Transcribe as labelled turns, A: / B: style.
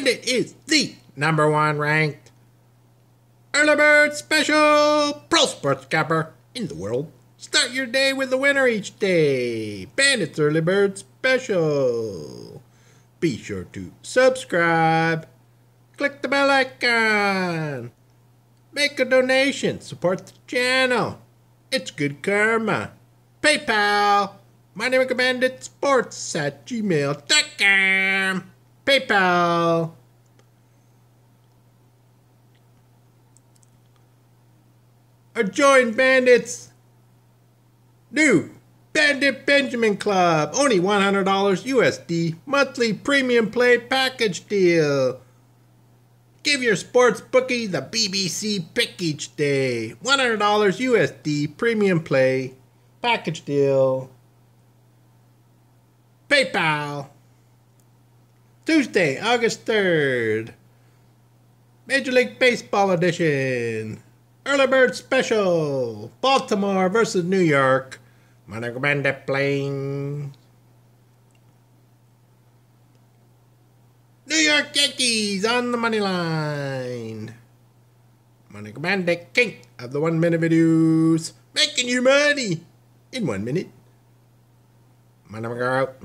A: Bandit is the number one ranked early bird special pro sports capper in the world. Start your day with the winner each day. Bandit's early bird special. Be sure to subscribe. Click the bell icon. Make a donation. Support the channel. It's good karma. PayPal. My name is Bandit Sports at gmail.com. PayPal. Or join Bandits new Bandit Benjamin Club. Only $100 USD monthly premium play package deal. Give your sports bookie the BBC pick each day. $100 USD premium play package deal. PayPal. Tuesday, August 3rd. Major League Baseball edition. Early Bird Special. Baltimore versus New York. MoneyMaker Bandit playing. New York Yankees on the money line. MoneyMaker Bandit King of the one minute videos. Making you money in one minute. MoneyMaker out.